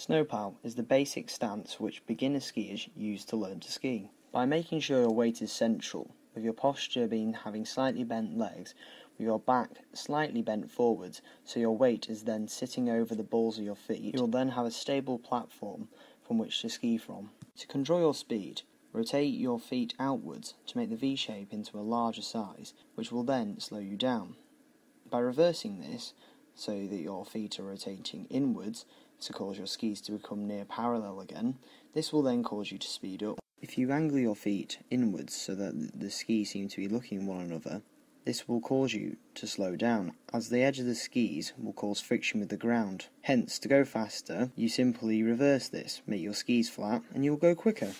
Snowplow is the basic stance which beginner skiers use to learn to ski. By making sure your weight is central, with your posture being having slightly bent legs, with your back slightly bent forwards, so your weight is then sitting over the balls of your feet, you will then have a stable platform from which to ski from. To control your speed, rotate your feet outwards to make the V shape into a larger size, which will then slow you down. By reversing this, so that your feet are rotating inwards, to cause your skis to become near parallel again. This will then cause you to speed up. If you angle your feet inwards so that the skis seem to be looking one another, this will cause you to slow down, as the edge of the skis will cause friction with the ground. Hence, to go faster, you simply reverse this, make your skis flat, and you'll go quicker.